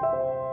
you